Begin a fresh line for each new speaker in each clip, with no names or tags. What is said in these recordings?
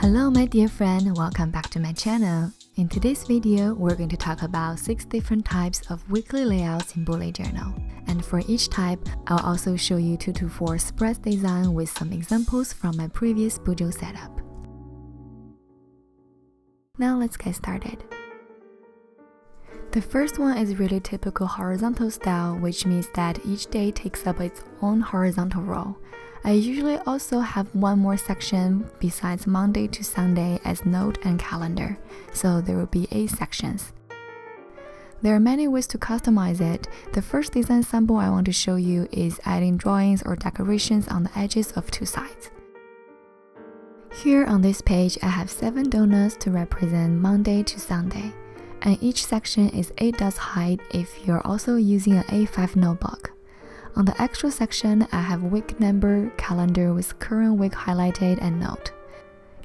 Hello my dear friend, welcome back to my channel. In today's video, we're going to talk about 6 different types of weekly layouts in bullet journal. And for each type, I'll also show you 2 to 4 spreads design with some examples from my previous Bujo setup. Now let's get started. The first one is really typical horizontal style, which means that each day takes up its own horizontal role. I usually also have one more section besides Monday to Sunday as note and calendar, so there will be 8 sections. There are many ways to customize it. The first design sample I want to show you is adding drawings or decorations on the edges of two sides. Here on this page, I have 7 donuts to represent Monday to Sunday, and each section is 8 dots height if you're also using an A5 notebook. On the extra section, I have week number, calendar with current week highlighted and note.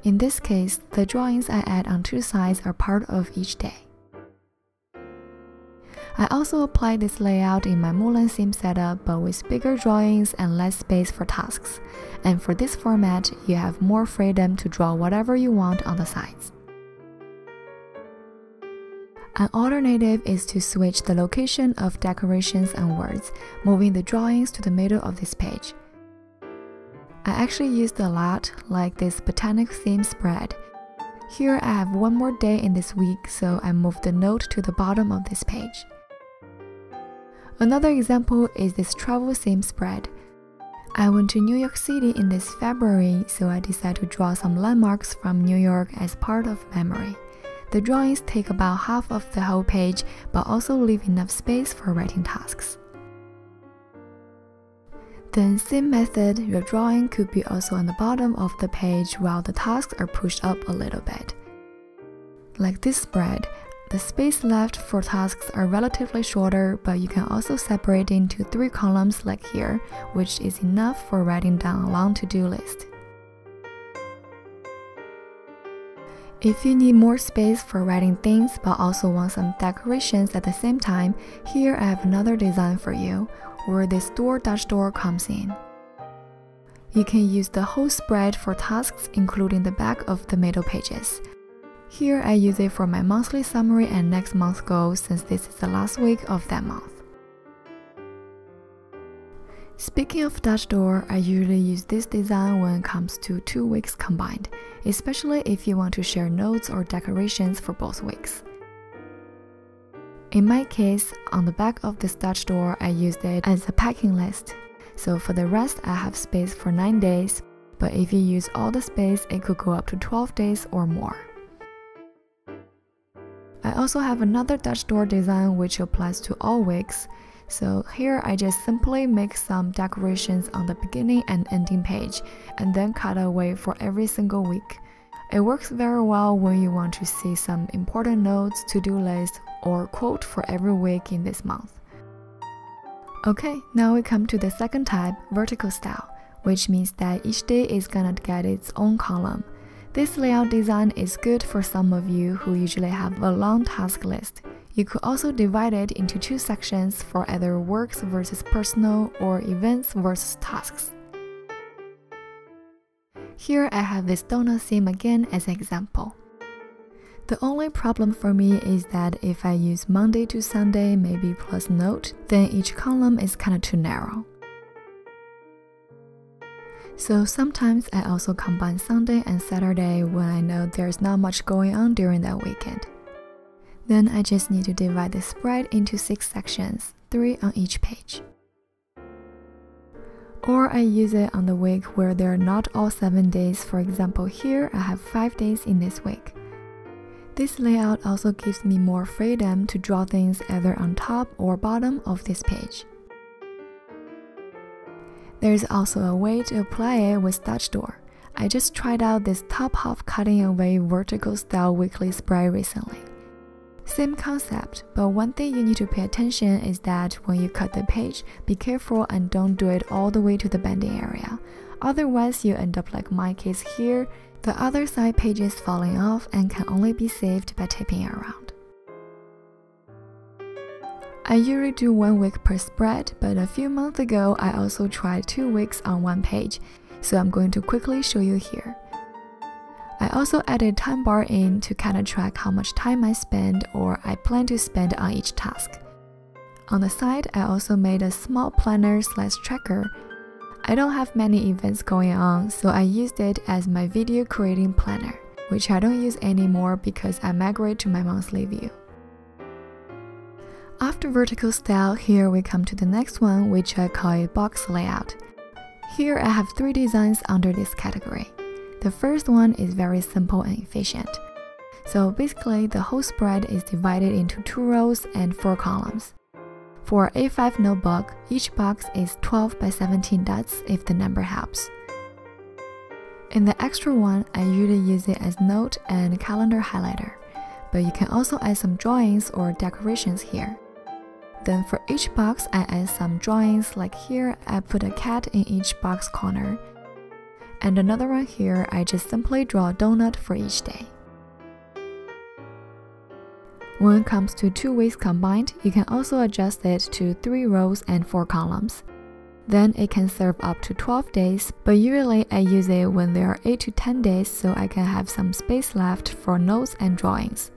In this case, the drawings I add on two sides are part of each day. I also apply this layout in my Mulan theme setup but with bigger drawings and less space for tasks. And for this format, you have more freedom to draw whatever you want on the sides. An alternative is to switch the location of decorations and words, moving the drawings to the middle of this page. I actually used a lot, like this botanic theme spread. Here I have one more day in this week, so I moved the note to the bottom of this page. Another example is this travel theme spread. I went to New York City in this February, so I decided to draw some landmarks from New York as part of memory. The drawings take about half of the whole page but also leave enough space for writing tasks. Then same method, your drawing could be also on the bottom of the page while the tasks are pushed up a little bit. Like this spread, the space left for tasks are relatively shorter, but you can also separate into three columns like here, which is enough for writing down a long to-do list. If you need more space for writing things but also want some decorations at the same time, here I have another design for you, where this door Dutch door comes in. You can use the whole spread for tasks including the back of the middle pages. Here I use it for my monthly summary and next month goals since this is the last week of that month. Speaking of Dutch door, I usually use this design when it comes to two weeks combined, especially if you want to share notes or decorations for both weeks. In my case, on the back of this Dutch door, I used it as a packing list. So for the rest, I have space for 9 days, but if you use all the space, it could go up to 12 days or more. I also have another Dutch door design which applies to all weeks, so here I just simply make some decorations on the beginning and ending page and then cut away for every single week. It works very well when you want to see some important notes, to-do list, or quote for every week in this month. Okay, now we come to the second type, vertical style, which means that each day is gonna get its own column. This layout design is good for some of you who usually have a long task list. You could also divide it into two sections for either works versus personal or events versus tasks. Here I have this donut theme again as an example. The only problem for me is that if I use Monday to Sunday, maybe plus note, then each column is kinda too narrow. So sometimes I also combine Sunday and Saturday when I know there's not much going on during that weekend. Then I just need to divide the spread into 6 sections, 3 on each page. Or I use it on the week where there are not all 7 days, for example here I have 5 days in this week. This layout also gives me more freedom to draw things either on top or bottom of this page. There is also a way to apply it with Dutch Door. I just tried out this top half cutting away vertical style weekly spread recently. Same concept, but one thing you need to pay attention is that when you cut the page, be careful and don't do it all the way to the bending area. Otherwise, you end up like my case here, the other side pages falling off and can only be saved by tipping around. I usually do one week per spread, but a few months ago I also tried two weeks on one page, so I'm going to quickly show you here. I also added time bar in to kind of track how much time I spend or I plan to spend on each task. On the side, I also made a small planner slash tracker. I don't have many events going on, so I used it as my video creating planner, which I don't use anymore because I migrate to my monthly view. After vertical style, here we come to the next one, which I call a box layout. Here I have three designs under this category. The first one is very simple and efficient. So basically, the whole spread is divided into two rows and four columns. For A5 notebook, each box is 12 by 17 dots if the number helps. In the extra one, I usually use it as note and calendar highlighter, but you can also add some drawings or decorations here. Then for each box, I add some drawings like here, I put a cat in each box corner. And another one here, I just simply draw a donut for each day. When it comes to two ways combined, you can also adjust it to 3 rows and 4 columns. Then it can serve up to 12 days, but usually I use it when there are 8 to 10 days so I can have some space left for notes and drawings.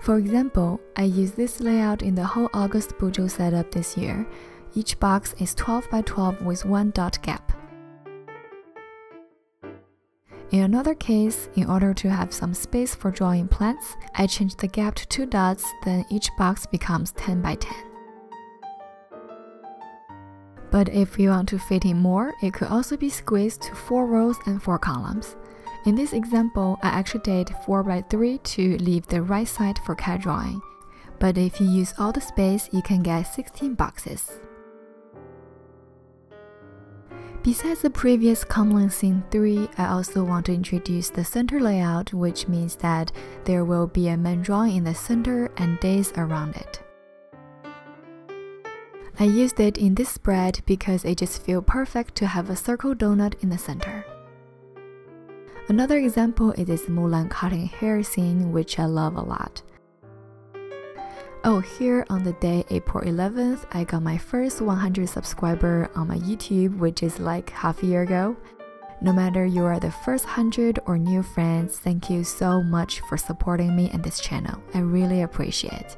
For example, I use this layout in the whole August Bujo setup this year. Each box is 12 by 12 with one dot gap. In another case, in order to have some space for drawing plants, I change the gap to two dots, then each box becomes 10 by 10. But if you want to fit in more, it could also be squeezed to 4 rows and 4 columns. In this example, I actually did 4 by 3 to leave the right side for cat drawing. But if you use all the space, you can get 16 boxes. Besides the previous commonly Seen 3, I also want to introduce the center layout, which means that there will be a main drawing in the center and days around it. I used it in this spread because it just feels perfect to have a circle donut in the center. Another example is this Mulan cutting hair scene, which I love a lot. Oh, here on the day April 11th, I got my first 100 subscriber on my YouTube, which is like half a year ago. No matter you are the first 100 or new friends, thank you so much for supporting me and this channel. I really appreciate.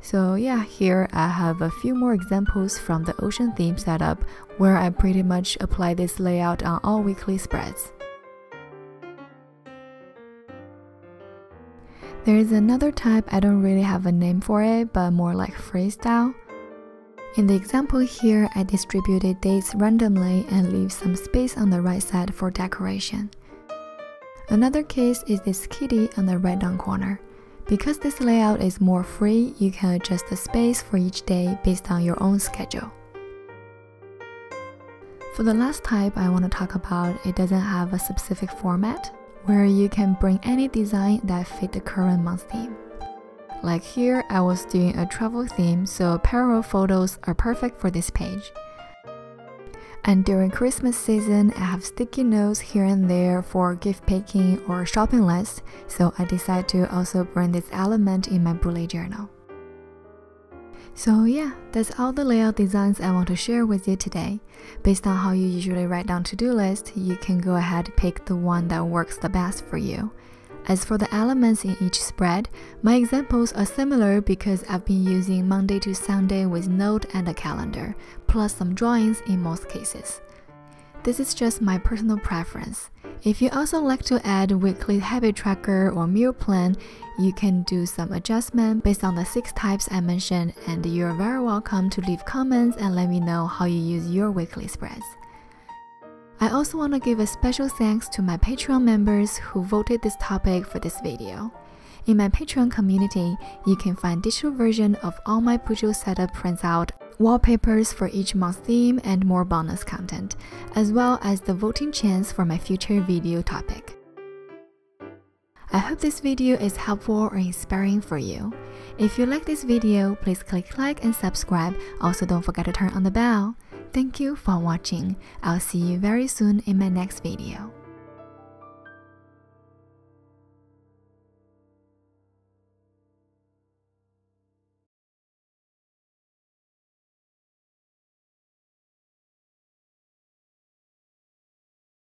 So yeah, here I have a few more examples from the ocean theme setup where I pretty much apply this layout on all weekly spreads. There is another type, I don't really have a name for it, but more like freestyle. In the example here, I distributed dates randomly and leave some space on the right side for decoration. Another case is this kitty on the right down corner. Because this layout is more free, you can adjust the space for each day based on your own schedule. For the last type I want to talk about, it doesn't have a specific format, where you can bring any design that fit the current month theme. Like here, I was doing a travel theme, so Polaroid photos are perfect for this page. And during Christmas season, I have sticky notes here and there for gift picking or shopping list, so I decided to also bring this element in my bullet journal. So yeah, that's all the layout designs I want to share with you today. Based on how you usually write down to-do list, you can go ahead pick the one that works the best for you. As for the elements in each spread, my examples are similar because I've been using Monday to Sunday with note and a calendar, plus some drawings in most cases. This is just my personal preference. If you also like to add weekly habit tracker or meal plan, you can do some adjustment based on the six types I mentioned and you're very welcome to leave comments and let me know how you use your weekly spreads. I also want to give a special thanks to my Patreon members who voted this topic for this video. In my Patreon community, you can find digital version of all my Bujo setup prints out wallpapers for each month theme, and more bonus content, as well as the voting chance for my future video topic. I hope this video is helpful or inspiring for you. If you like this video, please click like and subscribe. Also, don't forget to turn on the bell. Thank you for watching. I'll see you very soon in my next video.